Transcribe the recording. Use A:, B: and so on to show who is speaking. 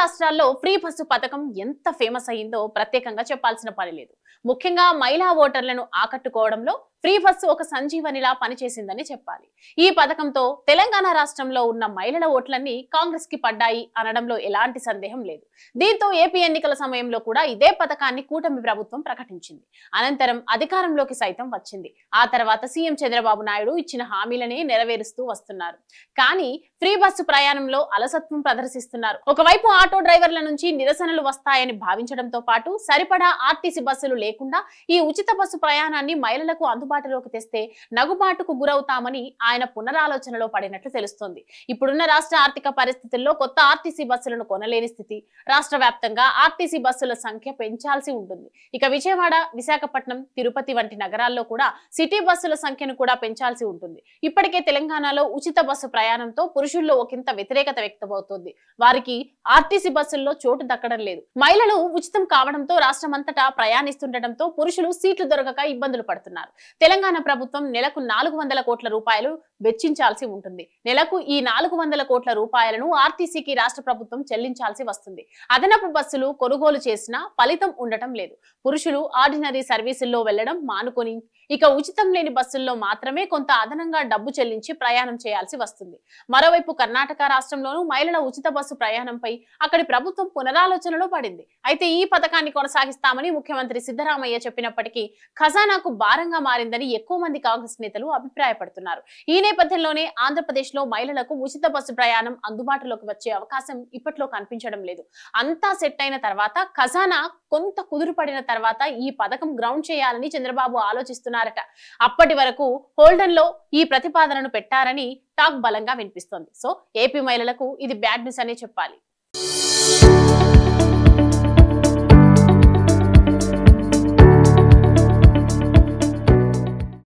A: రాష్ట్రాల్లో free bus పథకం ఎంత ఫేమస్ అయ్యిందో ప్రత్యేకంగా చెప్పాల్సిన పని లేదు. ముఖ్యంగా మహిళా ఓటర్లను ఆకట్టుకోవడంలో ఫ్రీ బస్సు ఒక సంజీవనిలా పనిచేసిందని చెప్పాలి. ఈ పథకంతో తెలంగాణ రాష్ట్రంలో ఉన్న మహిళల ఓట్లన్నీ కాంగ్రెస్కి పడ్డాయి అనడంలో ఎలాంటి సందేహం లేదు. దీంతో ఏపీ ఎన్నికల సమయంలో కూడా ఇదే పథకాన్ని కూటమి ప్రభుత్వం ప్రకటించింది. అనంతరం అధికారంలోకి సైతం వచ్చింది. ఆ తర్వాత సీఎం చంద్రబాబు నాయుడు ఇచ్చిన హామీలనే నెరవేరుస్తూ వస్తున్నారు. కానీ ఫ్రీ బస్సు ప్రయాణంలో అలసత్వం ప్రదర్శిస్తున్నారు. ఒకవైపు ఆటో డ్రైవర్ల నుంచి నిరసనలు వస్తాయని భావించడంతో పాటు సరిపడా ఆర్టీసీ బస్సులు లేకుండా ఈ ఉచిత బస్సు ప్రయాణాన్ని మహిళలకు అందుబాటులోకి తెస్తే నగుబాటుకు గురవుతామని ఆయన పునరాలోచనలో పడినట్లు తెలుస్తోంది. ఇప్పుడున్న రాష్ట్ర ఆర్థిక పరిస్థితుల్లో కొత్త ఆర్టీసీ బస్సులను కొనలేని స్థితి రాష్ట్ర వ్యాప్తంగా ఆర్టీసీ బస్సుల సంఖ్య పెంచాల్సి ఉంటుంది. ఇక విజయవాడ విశాఖపట్నం తిరుపతి వంటి నగరాల్లో కూడా సిటీ బస్సుల సంఖ్యను కూడా పెంచాల్సి ఉంటుంది. ఇప్పటికే తెలంగాణలో ఉచిత బస్సు ప్రయాణంతో పురుషుల్లో ఒకంత వ్యతిరేకత వ్యక్తమవుతోంది. వారికి ఆర్టీసీ బస్సుల్లో చోటు దక్కడం లేదు. మహిళలు ఉచితం కావడంతో రాష్ట్రమంతటా ప్రయాణిస్తుండటంతో పురుషులు సీట్లు దొరకక ఇబ్బందులు పడుతున్నారు. తెలంగాణ ప్రభుత్వం నెలకు నాలుగు వందల కోట్ల రూపాయలు వెచ్చించాల్సి ఉంటుంది. నెలకు ఈ నాలుగు వందల కోట్ల రూపాయలను ఆర్టీసీకి రాష్ట్ర ప్రభుత్వం చెల్లించాల్సి వస్తుంది. అదనపు బస్సులు కొనుగోలు చేసినా ఫలితం ఉండటం లేదు. పురుషులు ఆర్డినరీ సర్వీసుల్లో వెళ్ళడం మానుకొని ఇక ఉచితం లేని బస్సుల్లో మాత్రమే కొంత అదనంగా డబ్బు చెల్లించి ప్రయాణం చేయాల్సి వస్తుంది. మరోవైపు కర్ణాటక రాష్ట్రంలోనూ మహిళల ఉచిత బస్సు ప్రయాణంపై అక్కడి ప్రభుత్వం పునరాలోచనలో పడింది. అయితే ఈ పథకాన్ని కొనసాగిస్తామని ముఖ్యమంత్రి సిద్ధరామయ్య చెప్పినప్పటికీ ఖజానాకు భారంగా మారిందని ఎక్కువ మంది కాంగ్రెస్ నేతలు అభిప్రాయపడుతున్నారు. ఈ నేపథ్యంలోనే ఆంధ్రప్రదేశ్లో మహిళలకు ఉచిత బస్సు ప్రయాణం అందుబాటులోకి వచ్చే అవకాశం ఇప్పట్లో కనిపించడం లేదు. అంతా సెట్ అయిన తర్వాత ఖజానా కొంత కుదురుపడిన తర్వాత ఈ పథకం గ్రౌండ్ చేయాలని చంద్రబాబు ఆలోచిస్తున్నారట. అప్పటి వరకు హోల్డన్లో ఈ ప్రతిపాదనను పెట్టారని టాక్ బలంగా వినిపిస్తోంది. సో ఏపీ మహిళలకు ఇది బ్యాడ్ న్యూస్ అనే చెప్పాలి.